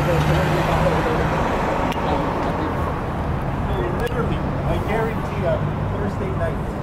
Literally, I guarantee you, Thursday night.